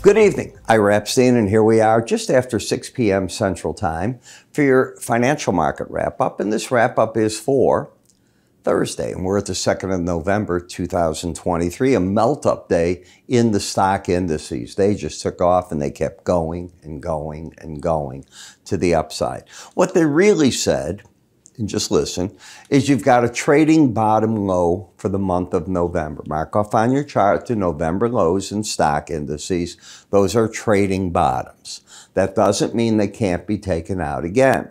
Good evening. Ira Epstein, and here we are just after 6 p.m. Central Time for your financial market wrap up. And this wrap up is for Thursday, and we're at the 2nd of November 2023, a melt up day in the stock indices. They just took off and they kept going and going and going to the upside. What they really said and just listen, is you've got a trading bottom low for the month of November. Mark off on your chart the November lows in stock indices. Those are trading bottoms. That doesn't mean they can't be taken out again.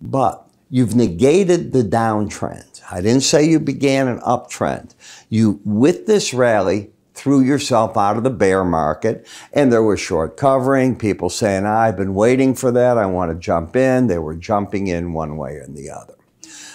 But you've negated the downtrend. I didn't say you began an uptrend. You, with this rally, threw yourself out of the bear market and there was short covering, people saying, I've been waiting for that, I want to jump in. They were jumping in one way or the other.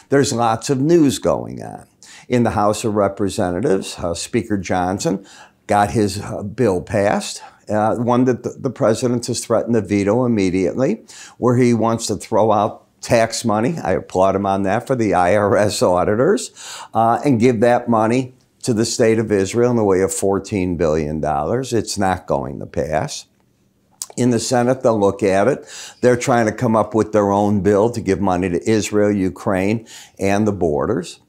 There's lots of news going on. In the House of Representatives, uh, Speaker Johnson got his uh, bill passed, uh, one that the, the president has threatened to veto immediately, where he wants to throw out tax money. I applaud him on that for the IRS auditors uh, and give that money to the state of Israel in the way of $14 billion. It's not going to pass. In the Senate, they'll look at it. They're trying to come up with their own bill to give money to Israel, Ukraine, and the borders.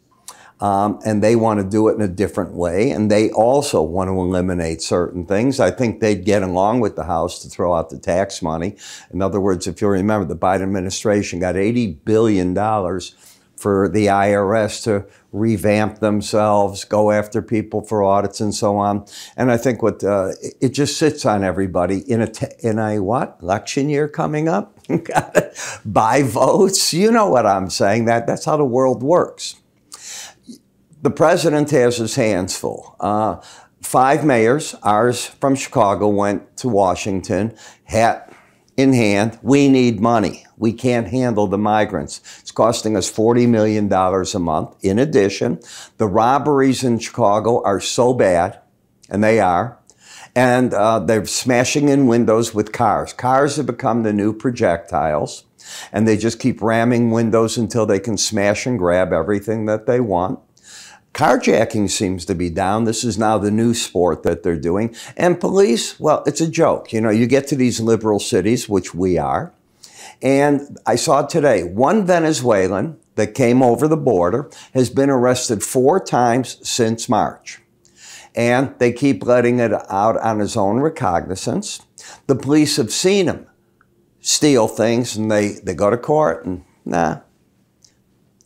Um, and they want to do it in a different way. And they also want to eliminate certain things. I think they'd get along with the House to throw out the tax money. In other words, if you remember, the Biden administration got $80 billion for the IRS to revamp themselves, go after people for audits and so on. And I think what uh, it just sits on everybody in a in a what election year coming up. Buy votes. You know what I'm saying. That that's how the world works. The president has his hands full. Uh, five mayors, ours from Chicago, went to Washington, hat in hand. We need money. We can't handle the migrants. It's costing us $40 million a month. In addition, the robberies in Chicago are so bad, and they are, and uh, they're smashing in windows with cars. Cars have become the new projectiles, and they just keep ramming windows until they can smash and grab everything that they want. Carjacking seems to be down. This is now the new sport that they're doing. And police, well, it's a joke. You know, you get to these liberal cities, which we are, and I saw today one Venezuelan that came over the border has been arrested four times since March. And they keep letting it out on his own recognizance. The police have seen him steal things and they, they go to court and nah.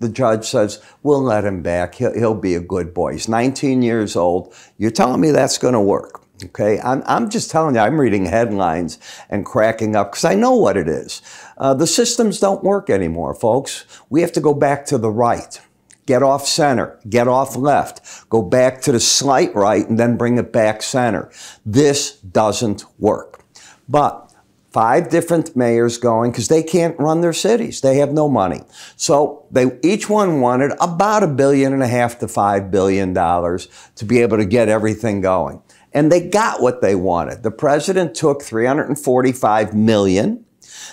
The judge says, we'll let him back. He'll, he'll be a good boy. He's 19 years old. You're telling me that's going to work. Okay, I'm, I'm just telling you, I'm reading headlines and cracking up because I know what it is. Uh, the systems don't work anymore, folks. We have to go back to the right, get off center, get off left, go back to the slight right, and then bring it back center. This doesn't work. But five different mayors going because they can't run their cities. They have no money. So they each one wanted about a billion and a half to five billion dollars to be able to get everything going. And they got what they wanted. The president took 345 million,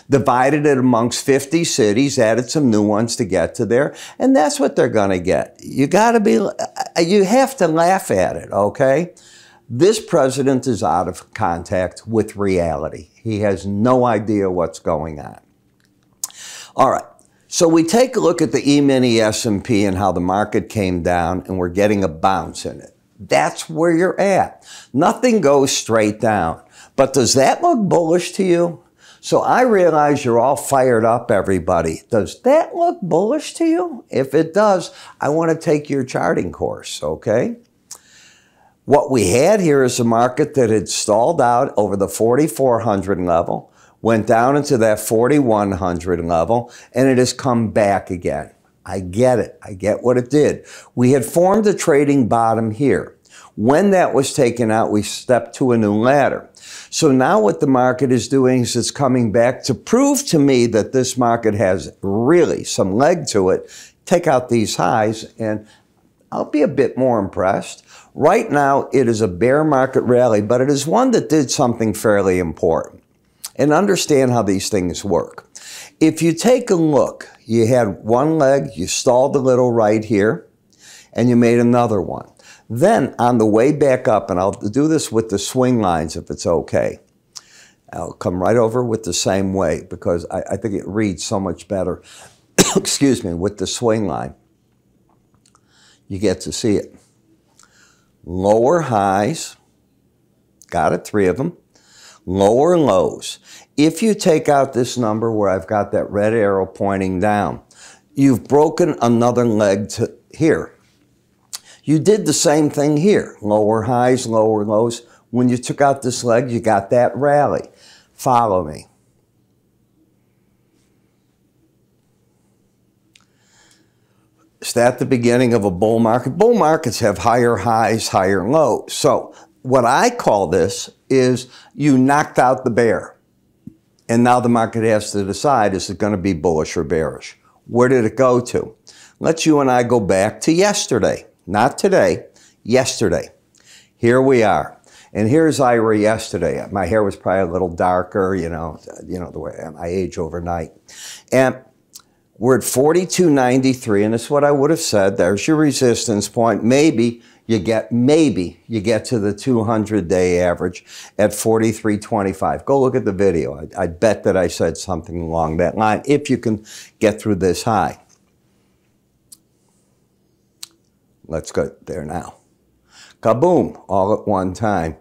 divided it amongst 50 cities, added some new ones to get to there, and that's what they're going to get. You got to be, uh, you have to laugh at it, okay? This president is out of contact with reality. He has no idea what's going on. All right. So we take a look at the E-mini S&P and how the market came down and we're getting a bounce in it. That's where you're at. Nothing goes straight down. But does that look bullish to you? So I realize you're all fired up, everybody. Does that look bullish to you? If it does, I want to take your charting course, okay? What we had here is a market that had stalled out over the 4,400 level, went down into that 4,100 level, and it has come back again. I get it. I get what it did. We had formed a trading bottom here. When that was taken out, we stepped to a new ladder. So now what the market is doing is it's coming back to prove to me that this market has really some leg to it. Take out these highs and I'll be a bit more impressed. Right now, it is a bear market rally, but it is one that did something fairly important. And understand how these things work. If you take a look, you had one leg, you stalled a little right here, and you made another one. Then on the way back up, and I'll do this with the swing lines if it's okay. I'll come right over with the same way because I, I think it reads so much better, excuse me, with the swing line. You get to see it. Lower highs, got it, three of them. Lower lows. If you take out this number where I've got that red arrow pointing down, you've broken another leg to here. You did the same thing here. Lower highs, lower lows. When you took out this leg, you got that rally. Follow me. Is that the beginning of a bull market? Bull markets have higher highs, higher lows. So what I call this is you knocked out the bear. And now the market has to decide, is it going to be bullish or bearish? Where did it go to? Let's you and I go back to yesterday. Not today, yesterday. Here we are. And here's Ira yesterday. My hair was probably a little darker, you know, you know the way I age overnight. And we're at 42.93, and is what I would have said. There's your resistance point. Maybe you get maybe you get to the 200-day average at 43.25. Go look at the video. I, I bet that I said something along that line. If you can get through this high. Let's go there now kaboom, all at one time,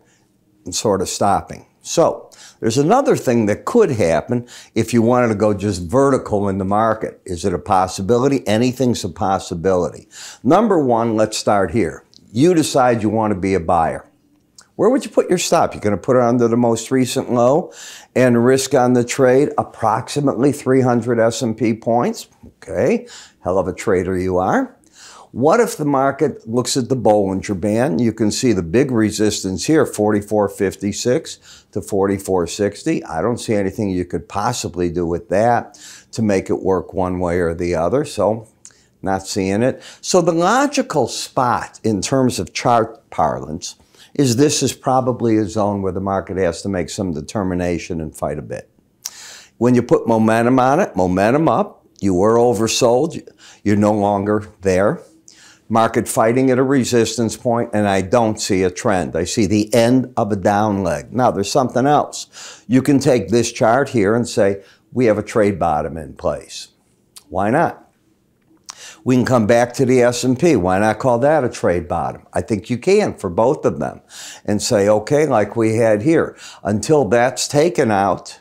and sort of stopping. So there's another thing that could happen if you wanted to go just vertical in the market. Is it a possibility? Anything's a possibility. Number one, let's start here. You decide you want to be a buyer. Where would you put your stop? You're going to put it under the most recent low and risk on the trade approximately 300 S&P points. Okay, hell of a trader you are. What if the market looks at the Bollinger Band? You can see the big resistance here, 44.56 to 44.60. I don't see anything you could possibly do with that to make it work one way or the other. So not seeing it. So the logical spot in terms of chart parlance is this is probably a zone where the market has to make some determination and fight a bit. When you put momentum on it, momentum up, you were oversold, you're no longer there market fighting at a resistance point, and I don't see a trend. I see the end of a down leg. Now, there's something else. You can take this chart here and say, we have a trade bottom in place. Why not? We can come back to the S&P. Why not call that a trade bottom? I think you can for both of them and say, okay, like we had here, until that's taken out,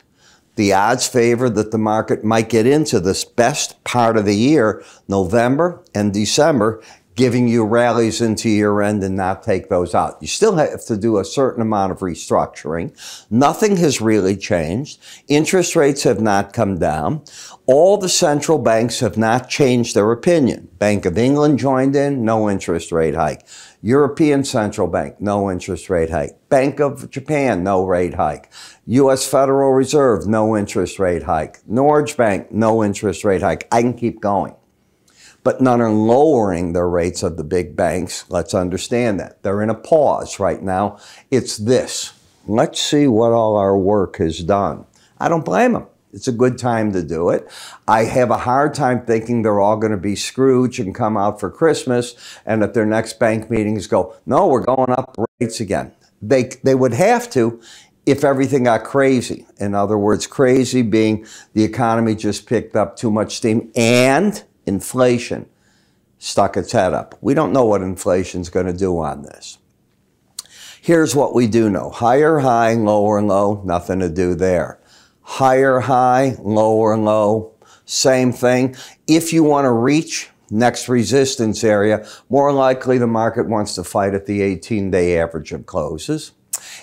the odds favor that the market might get into this best part of the year, November and December, giving you rallies into year end and not take those out. You still have to do a certain amount of restructuring. Nothing has really changed. Interest rates have not come down. All the central banks have not changed their opinion. Bank of England joined in, no interest rate hike. European Central Bank, no interest rate hike. Bank of Japan, no rate hike. U.S. Federal Reserve, no interest rate hike. Norge Bank, no interest rate hike. I can keep going but none are lowering their rates of the big banks. Let's understand that. They're in a pause right now. It's this. Let's see what all our work has done. I don't blame them. It's a good time to do it. I have a hard time thinking they're all going to be Scrooge and come out for Christmas and at their next bank meetings go, no, we're going up rates again. They, they would have to if everything got crazy. In other words, crazy being the economy just picked up too much steam and inflation stuck its head up. We don't know what inflation's going to do on this. Here's what we do know. Higher high, lower low, nothing to do there. Higher high, lower low, same thing. If you want to reach next resistance area, more likely the market wants to fight at the 18-day average of closes.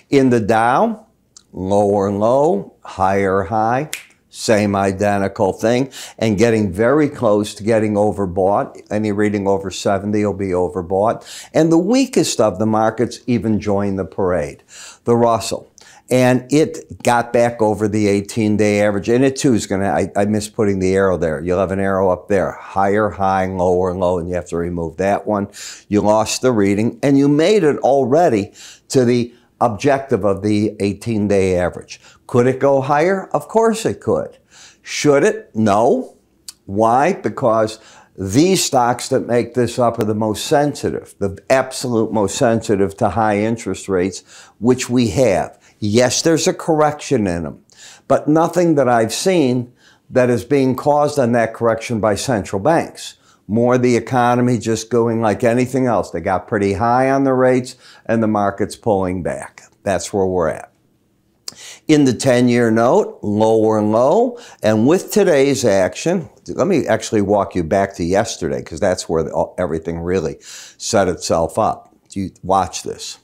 In the Dow, lower low, higher high, same identical thing, and getting very close to getting overbought. Any reading over 70 will be overbought. And the weakest of the markets even joined the parade, the Russell. And it got back over the 18 day average. And it too is going to, I, miss putting the arrow there. You'll have an arrow up there, higher, high, lower, low, and you have to remove that one. You lost the reading and you made it already to the objective of the 18 day average. Could it go higher? Of course it could. Should it? No. Why? Because these stocks that make this up are the most sensitive, the absolute most sensitive to high interest rates, which we have. Yes, there's a correction in them, but nothing that I've seen that is being caused on that correction by central banks. More the economy just going like anything else. They got pretty high on the rates and the market's pulling back. That's where we're at. In the 10 year note, lower and low. And with today's action, let me actually walk you back to yesterday because that's where the, everything really set itself up. You watch this.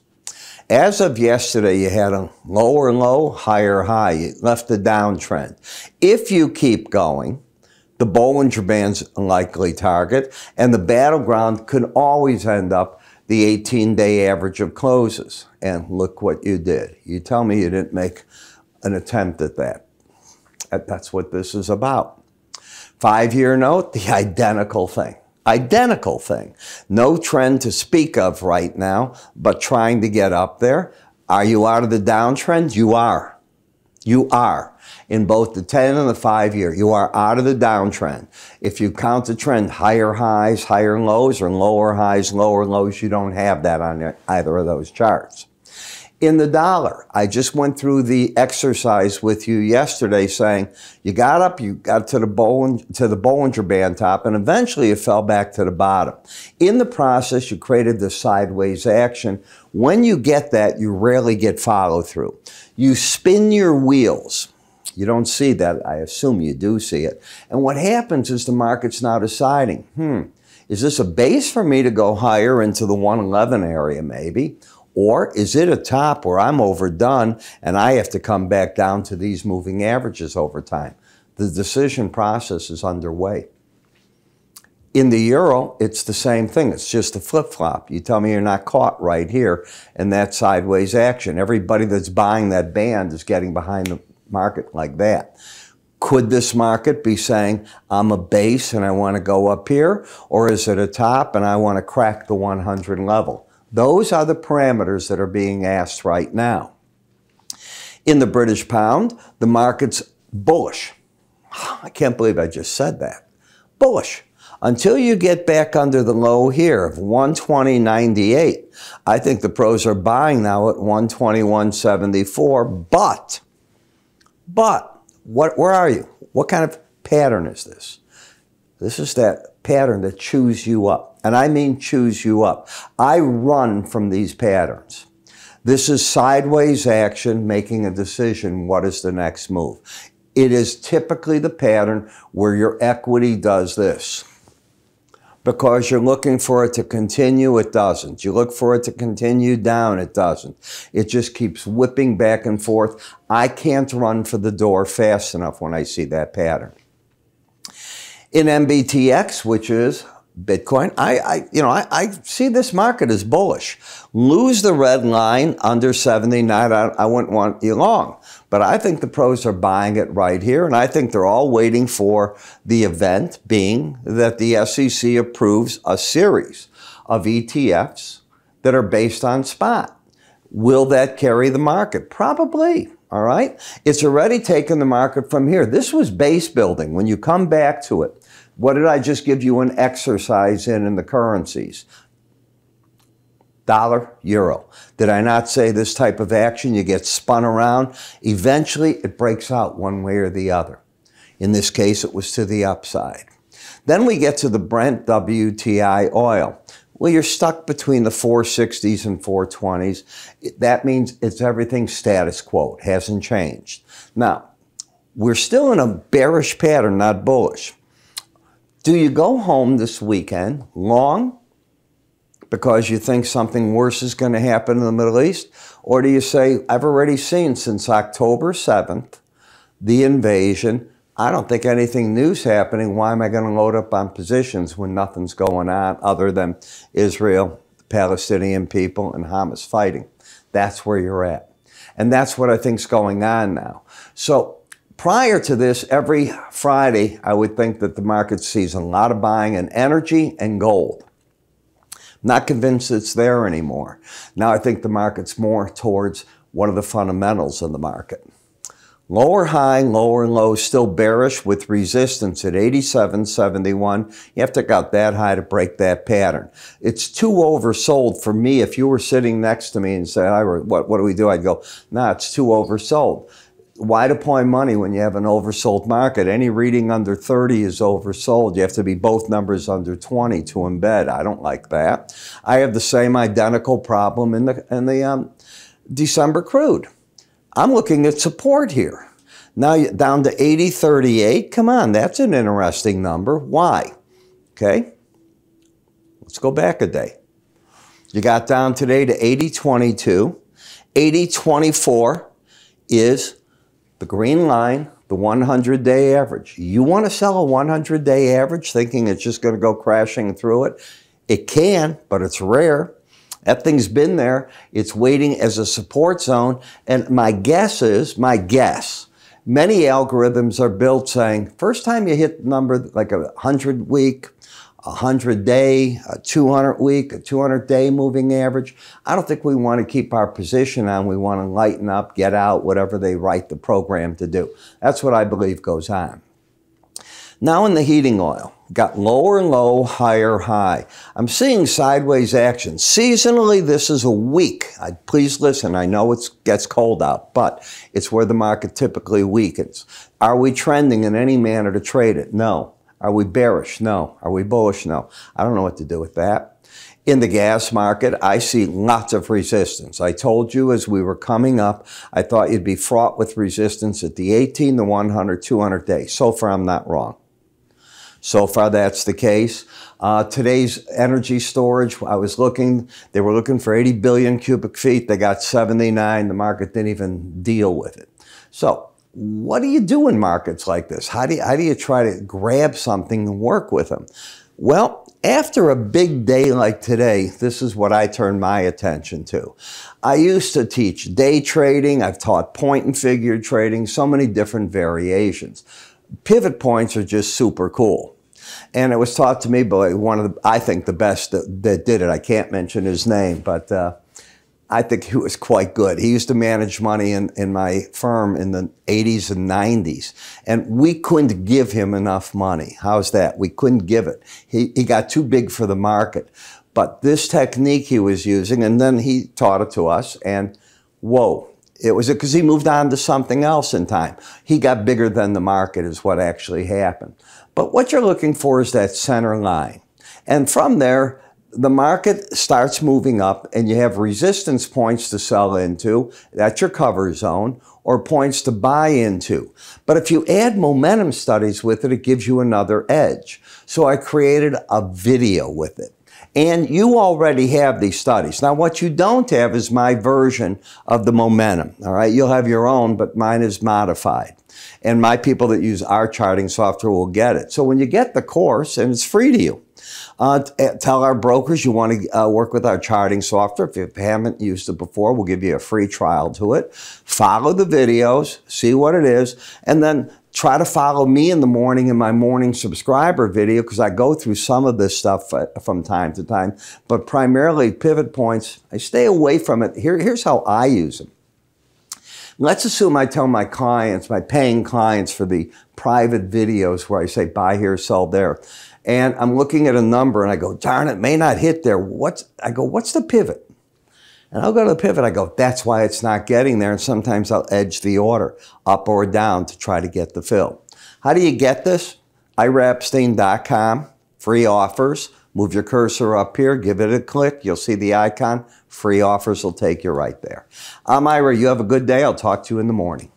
As of yesterday, you had a lower and low, higher high. You left the downtrend. If you keep going, the Bollinger Band's likely target, and the battleground could always end up the 18 day average of closes. And look what you did. You tell me you didn't make an attempt at that. That's what this is about. Five year note, the identical thing identical thing. No trend to speak of right now, but trying to get up there. Are you out of the downtrend? You are. You are. In both the 10 and the 5 year, you are out of the downtrend. If you count the trend, higher highs, higher lows, or lower highs, lower lows, you don't have that on either of those charts in the dollar. I just went through the exercise with you yesterday saying you got up, you got to the Bollinger, to the Bollinger Band top, and eventually you fell back to the bottom. In the process, you created the sideways action. When you get that, you rarely get follow through. You spin your wheels. You don't see that. I assume you do see it. And what happens is the market's now deciding, hmm, is this a base for me to go higher into the 111 area maybe? Or is it a top where I'm overdone and I have to come back down to these moving averages over time? The decision process is underway. In the euro, it's the same thing. It's just a flip flop. You tell me you're not caught right here in that sideways action. Everybody that's buying that band is getting behind the market like that. Could this market be saying, I'm a base and I want to go up here? Or is it a top and I want to crack the 100 level? Those are the parameters that are being asked right now. In the British pound, the market's bullish. I can't believe I just said that. Bullish. Until you get back under the low here of 120.98, I think the pros are buying now at 121.74. But, but, what, where are you? What kind of pattern is this? This is that pattern that chews you up and I mean chews you up. I run from these patterns. This is sideways action, making a decision, what is the next move? It is typically the pattern where your equity does this. Because you're looking for it to continue, it doesn't. You look for it to continue down, it doesn't. It just keeps whipping back and forth. I can't run for the door fast enough when I see that pattern. In MBTX, which is Bitcoin, I, I you know, I, I, see this market as bullish. Lose the red line under 79, I, I wouldn't want you long. But I think the pros are buying it right here, and I think they're all waiting for the event being that the SEC approves a series of ETFs that are based on spot. Will that carry the market? Probably. All right. It's already taken the market from here. This was base building. When you come back to it, what did I just give you an exercise in in the currencies? Dollar, euro. Did I not say this type of action, you get spun around? Eventually, it breaks out one way or the other. In this case, it was to the upside. Then we get to the Brent WTI oil. Well, you're stuck between the 460s and 420s. That means it's everything status quo. It hasn't changed. Now, we're still in a bearish pattern, not bullish. Do you go home this weekend long because you think something worse is going to happen in the Middle East? Or do you say, I've already seen since October 7th the invasion. I don't think anything new's happening. Why am I going to load up on positions when nothing's going on other than Israel, the Palestinian people, and Hamas fighting? That's where you're at. And that's what I think's going on now. So Prior to this, every Friday, I would think that the market sees a lot of buying in energy and gold. Not convinced it's there anymore. Now I think the market's more towards one of the fundamentals of the market. Lower high, lower and low, still bearish with resistance at 87.71. You have to got that high to break that pattern. It's too oversold for me. If you were sitting next to me and said, what, what do we do? I'd go, nah, it's too oversold. Why deploy money when you have an oversold market? Any reading under 30 is oversold. You have to be both numbers under 20 to embed. I don't like that. I have the same identical problem in the, in the um, December crude. I'm looking at support here. Now down to 80.38. Come on, that's an interesting number. Why? Okay. Let's go back a day. You got down today to 80.22. 80.24 is the green line, the 100 day average. You want to sell a 100 day average thinking it's just going to go crashing through it? It can, but it's rare. That thing's been there. It's waiting as a support zone. And my guess is, my guess, many algorithms are built saying, first time you hit number like a 100 week, a 100 day, a 200 week, a 200 day moving average. I don't think we want to keep our position on. We want to lighten up, get out, whatever they write the program to do. That's what I believe goes on. Now in the heating oil, got lower and low, higher high. I'm seeing sideways action. Seasonally, this is a week. I, please listen, I know it gets cold out, but it's where the market typically weakens. Are we trending in any manner to trade it? No. Are we bearish? No. Are we bullish? No. I don't know what to do with that. In the gas market, I see lots of resistance. I told you as we were coming up, I thought you'd be fraught with resistance at the 18, the 100, 200 day. So far, I'm not wrong. So far, that's the case. Uh, today's energy storage, I was looking, they were looking for 80 billion cubic feet. They got 79. The market didn't even deal with it. So, what do you do in markets like this? How do you, how do you try to grab something and work with them? Well, after a big day like today, this is what I turn my attention to. I used to teach day trading. I've taught point and figure trading, so many different variations pivot points are just super cool. And it was taught to me by one of the, I think the best that, that did it. I can't mention his name, but uh, I think he was quite good. He used to manage money in, in my firm in the 80s and 90s. And we couldn't give him enough money. How's that? We couldn't give it. He, he got too big for the market. But this technique he was using, and then he taught it to us, and whoa, it was because he moved on to something else in time. He got bigger than the market is what actually happened. But what you're looking for is that center line. And from there, the market starts moving up and you have resistance points to sell into. That's your cover zone or points to buy into. But if you add momentum studies with it, it gives you another edge. So I created a video with it. And you already have these studies. Now, what you don't have is my version of the momentum. All right. You'll have your own, but mine is modified. And my people that use our charting software will get it. So when you get the course, and it's free to you, uh, eh, tell our brokers you want to uh, work with our charting software. If you haven't used it before, we'll give you a free trial to it. Follow the videos, see what it is, and then try to follow me in the morning in my morning subscriber video because I go through some of this stuff uh, from time to time, but primarily pivot points. I stay away from it. Here, here's how I use them. Let's assume I tell my clients, my paying clients for the private videos where I say buy here, sell there. And I'm looking at a number and I go, darn, it may not hit there. What's, I go, what's the pivot? And I'll go to the pivot. I go, that's why it's not getting there. And sometimes I'll edge the order up or down to try to get the fill. How do you get this? IraEpstein.com, free offers. Move your cursor up here, give it a click. You'll see the icon. Free offers will take you right there. I'm Ira. You have a good day. I'll talk to you in the morning.